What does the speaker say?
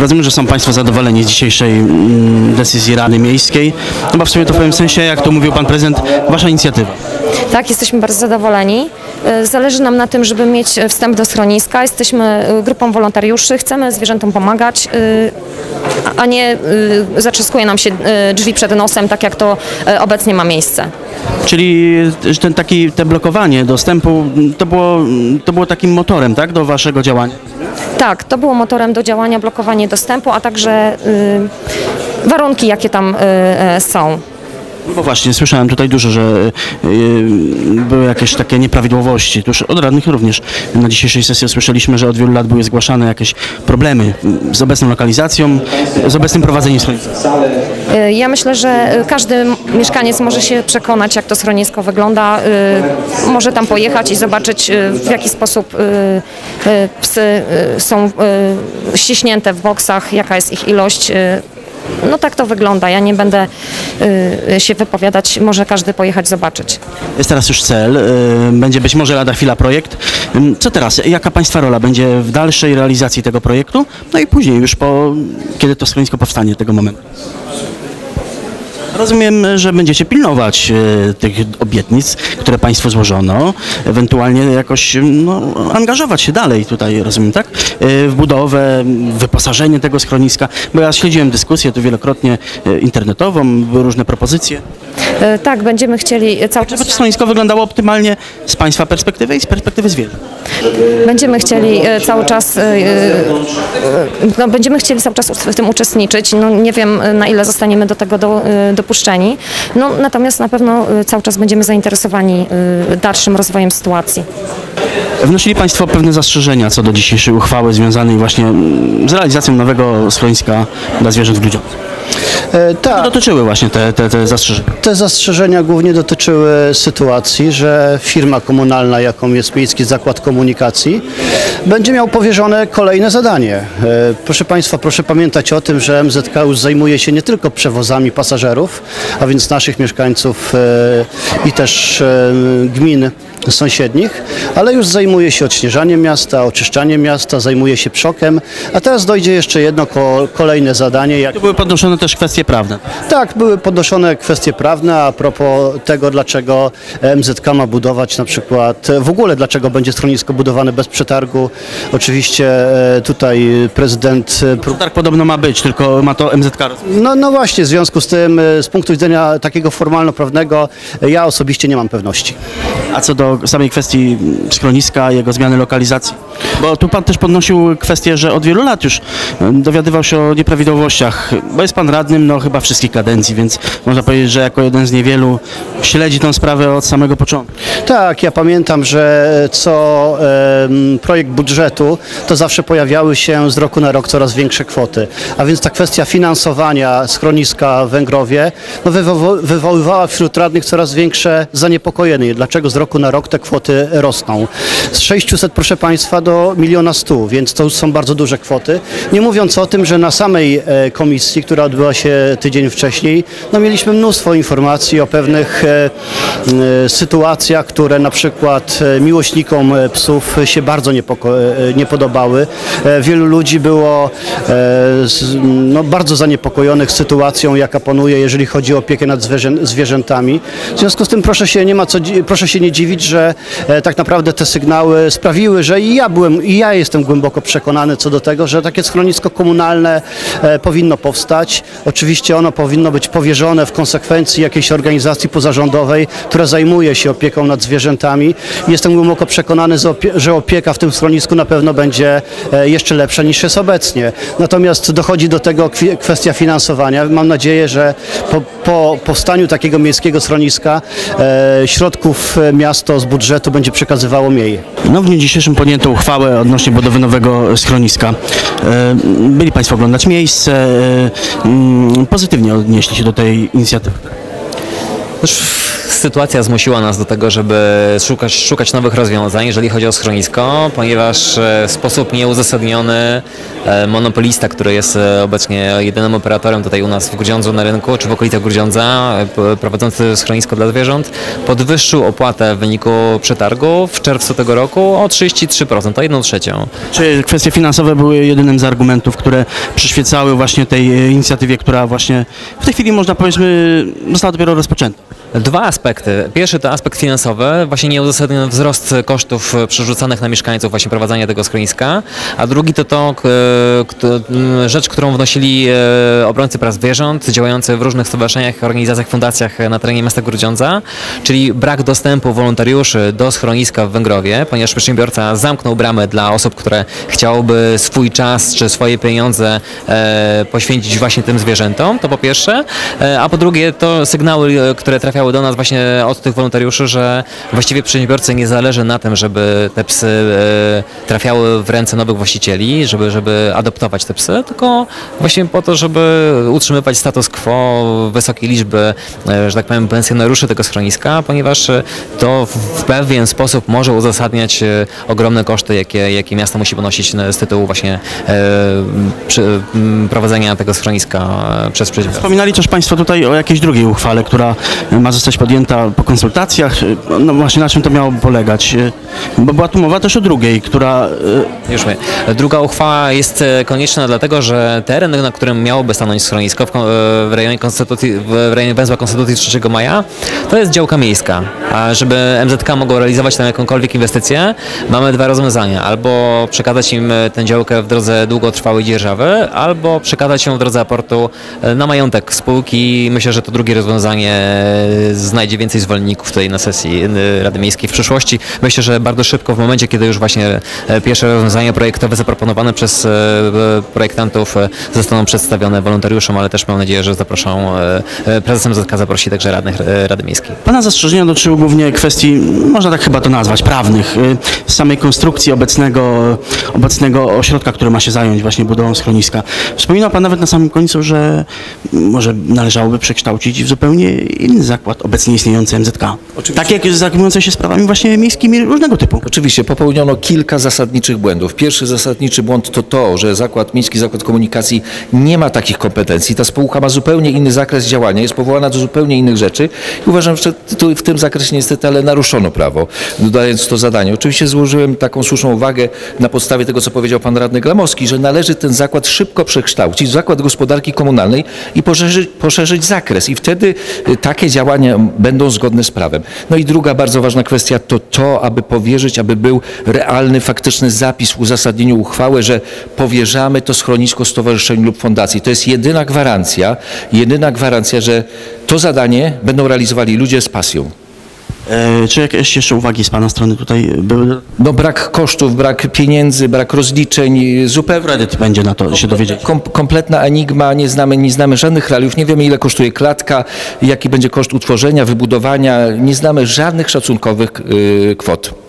Rozumiem, że są Państwo zadowoleni z dzisiejszej mm, decyzji Rady Miejskiej. Chyba w sumie to w pewnym sensie, jak to mówił Pan Prezydent, Wasza inicjatywa. Tak, jesteśmy bardzo zadowoleni. E, Zależy nam na tym, żeby mieć wstęp do schroniska. Jesteśmy e, grupą wolontariuszy, chcemy zwierzętom pomagać, e, a- nie e, zatrzaskuje nam się e, drzwi przed nosem, tak jak to e, obecnie ma miejsce. Czyli ten taki, te blokowanie dostępu, mm, to było, to było takim motorem, tak, do Waszego działania? Tak, to było motorem do działania blokowanie dostępu, a także warunki, jakie tam są. No Bo właśnie, słyszałem tutaj dużo, że y, były jakieś takie nieprawidłowości. Tuż od radnych również na dzisiejszej sesji słyszeliśmy, że od wielu lat były zgłaszane jakieś problemy z obecną lokalizacją, z obecnym prowadzeniem schroniska. Y, Ja myślę, że każdy mieszkaniec może się przekonać, jak to schronisko wygląda. Może tam pojechać i zobaczyć, w jaki sposób psy są ściśnięte w boksach, jaka jest ich ilość. Y. No tak to wygląda. Ja nie będę y, się wypowiadać. Może każdy pojechać zobaczyć. Jest teraz już cel, y, będzie być może lada chwila projekt. Co teraz? Jaka Państwa rola będzie w dalszej realizacji tego projektu? No i później już po, kiedy to schronisko powstanie tego momentu. Rozumiem, że będziecie pilnować e, tych obietnic, które Państwu złożono, ewentualnie jakoś no, angażować się dalej tutaj, rozumiem, tak? E, W budowę, w wyposażenie tego schroniska, bo ja śledziłem dyskusję tu wielokrotnie e, internetową, były różne propozycje. Tak, będziemy chcieli cały czas... Żeby to schronisko wyglądało optymalnie z Państwa perspektywy i z perspektywy zwierząt. Będziemy chcieli e, cały czas, e, e, no, będziemy chcieli cały czas w tym uczestniczyć. No, nie wiem e, na ile zostaniemy do tego do, e, dopuszczeni. No, natomiast na pewno e, cały czas będziemy zainteresowani e, dalszym rozwojem sytuacji. Wnosili Państwo pewne zastrzeżenia co do dzisiejszej uchwały związanej właśnie mm, z realizacją nowego schroniska dla zwierząt w ludziom. E, Tak, dotyczyły właśnie te, te, te zastrzeżenia. te zastrzeżenia głównie dotyczyły sytuacji, że firma komunalna, jaką jest Miejski Zakład Komunikacji, będzie miał powierzone kolejne zadanie. E, Proszę Państwa, proszę pamiętać o tym, że MZK już zajmuje się nie tylko przewozami pasażerów, a więc naszych mieszkańców e, i też e, gmin sąsiednich, ale już zajmuje się odśnieżaniem miasta, oczyszczaniem miasta, zajmuje się przokiem, a teraz dojdzie jeszcze jedno ko- kolejne zadanie, jak były podnoszone też kwestie prawne. tak, były podnoszone kwestie prawne a propos tego, dlaczego MZK ma budować na przykład, w ogóle dlaczego będzie schronisko budowane bez przetargu. Oczywiście e, tutaj prezydent e, Tak podobno ma być, tylko ma to MZK. no, no właśnie, w związku z tym, e, z punktu widzenia takiego formalno-prawnego, e, ja osobiście nie mam pewności. A co do samej kwestii schroniska, jego zmiany lokalizacji? Bo tu Pan też podnosił kwestię, że od wielu lat już dowiadywał się o nieprawidłowościach, bo jest Pan radnym, no chyba wszystkich kadencji, więc można powiedzieć, że jako jeden z niewielu śledzi tę sprawę od samego początku. Tak, ja pamiętam, że co em, projekt budżetu, to zawsze pojawiały się z roku na rok coraz większe kwoty. A więc ta kwestia finansowania schroniska w Węgrowie no, wywo- wywoływała wśród radnych coraz większe zaniepokojenie. Dlaczego z roku na rok te kwoty rosną? Z 600, proszę Państwa, do miliona stu, więc to już są bardzo duże kwoty. Nie mówiąc o tym, że na samej e, komisji, która odbyła się tydzień wcześniej, no, mieliśmy mnóstwo informacji o pewnych e, sytuacjach, które na przykład e, miłośnikom e, psów się bardzo nie podobały. Wielu ludzi było no, bardzo zaniepokojonych sytuacją, jaka panuje, jeżeli chodzi o opiekę nad zwierzę, zwierzętami. W związku z tym proszę się nie ma co, proszę się nie dziwić, że tak naprawdę te sygnały sprawiły, że i ja byłem, i ja jestem głęboko przekonany co do tego, że takie schronisko komunalne powinno powstać. Oczywiście ono powinno być powierzone w konsekwencji jakiejś organizacji pozarządowej, która zajmuje się opieką nad zwierzętami. Jestem głęboko przekonany, że opie- że opieka w tym schronisku na pewno będzie e, jeszcze lepsza niż jest obecnie. Natomiast dochodzi do tego kwestia finansowania. Mam nadzieję, że po, po powstaniu takiego miejskiego schroniska e, środków e, miasto z budżetu będzie przekazywało mniej. No w dniu dzisiejszym podjęto uchwałę odnośnie budowy nowego schroniska. Byli Państwo oglądać miejsce, mm, pozytywnie odnieśli się do tej inicjatywy. Też sytuacja zmusiła nas do tego, żeby szukać, szukać nowych rozwiązań, jeżeli chodzi o schronisko, ponieważ e, w sposób nieuzasadniony e, monopolista, który jest e, obecnie jedynym operatorem tutaj u nas w Grudziądzu na rynku, czy w okolicach Grudziądza, prowadzący schronisko dla zwierząt, podwyższył opłatę w wyniku przetargu w czerwcu tego roku o 33%, o 1 trzecią. Czy kwestie finansowe były jedynym z argumentów, które przyświecały właśnie tej inicjatywie, która właśnie w tej chwili można powiedzmy została dopiero rozpoczęta? Dwa aspekty. Pierwszy to aspekt finansowy, właśnie nieuzasadniony wzrost kosztów przerzucanych na mieszkańców właśnie prowadzenia tego schroniska, a drugi to to rzecz, którą wnosili e, obrońcy praw zwierząt działający w różnych stowarzyszeniach, organizacjach, fundacjach na terenie miasta Grudziądza, czyli brak dostępu wolontariuszy do schroniska w Węgrowie, ponieważ przedsiębiorca zamknął bramy dla osób, które chciałyby swój czas czy swoje pieniądze e, poświęcić właśnie tym zwierzętom, to po pierwsze, e, a po drugie to sygnały, które trafiały do nas właśnie od tych wolontariuszy, że właściwie przedsiębiorcy nie zależy na tym, żeby te psy e, trafiały w ręce nowych właścicieli, żeby, żeby adoptować te psy, tylko właśnie po to, żeby utrzymywać status quo wysokiej liczby, e, że tak powiem, pensjonariuszy tego schroniska, ponieważ e, to w pewien sposób może uzasadniać ogromne koszty, jakie, jakie miasto musi ponosić z tytułu właśnie przy, prowadzenia tego schroniska przez przedsiębiorców. Wspominali też Państwo tutaj o jakiejś drugiej uchwale, która ma zostać podjęta po konsultacjach. No właśnie na czym to miało polegać? Bo była tu mowa też o drugiej, która e, Już mówię. Druga uchwała jest e, konieczna dlatego, że teren, na którym miałoby stanąć schronisko w, e, w rejonie Konstytucji, w rejonie węzła Konstytucji 3 maja, to jest działka miejska. A żeby MZK mogło realizować tam jakąkolwiek inwestycję, mamy dwa rozwiązania. Albo przekazać im tę działkę w drodze długotrwałej dzierżawy, albo przekazać ją w drodze aportu na majątek spółki. Myślę, że to drugie rozwiązanie znajdzie więcej zwolenników tutaj na sesji e, Rady Miejskiej w przyszłości. Myślę, że bardzo szybko, w momencie, kiedy już właśnie e, pierwsze rozwiązania projektowe zaproponowane przez e, e, projektantów zostaną przedstawione wolontariuszom, ale też mam nadzieję, że zaproszą, e, e, prezes MZK zaprosi także radnych Rady Miejskiej. Pana zastrzeżenia dotyczyły głównie kwestii, można tak chyba to nazwać, prawnych, y, samej konstrukcji obecnego, obecnego ośrodka, który ma się zająć właśnie budową schroniska. Wspominał Pan nawet na samym końcu, że może należałoby przekształcić w zupełnie inny zakład obecnie istniejący MZK. Tak jak zajmujący się sprawami właśnie miejskimi różnego typu. Oczywiście popełniono kilka zasadniczych błędów. Pierwszy zasadniczy błąd to to, że Zakład Miejski Zakład Komunikacji nie ma takich kompetencji. Ta spółka ma zupełnie inny zakres działania, jest powołana do zupełnie innych rzeczy i uważam, że tu w tym zakresie niestety, ale naruszono prawo, dodając to zadanie. Oczywiście złożyłem taką słuszną uwagę na podstawie tego, co powiedział pan radny Glamowski, że należy ten zakład szybko przekształcić w zakład gospodarki komunalnej i poszerzyć, poszerzyć zakres i wtedy y, takie działania będą zgodne z prawem. No i druga bardzo ważna kwestia to to, aby powierzyć, aby był realny, faktyczny zapis w uzasadnieniu uchwały, że powierzamy to schronisko stowarzyszeniu lub fundacji. To jest jedyna gwarancja, jedyna gwarancja, że to zadanie będą realizowali ludzie z pasją. E, Czy jakieś jeszcze uwagi z Pana strony tutaj były? No brak kosztów, brak pieniędzy, brak rozliczeń, zupełnie Kredyt będzie na to się dowiedzieć. Kom, kompletna enigma, nie znamy, nie znamy żadnych realiów, nie wiemy ile kosztuje klatka, jaki będzie koszt utworzenia, wybudowania, nie znamy żadnych szacunkowych y, kwot.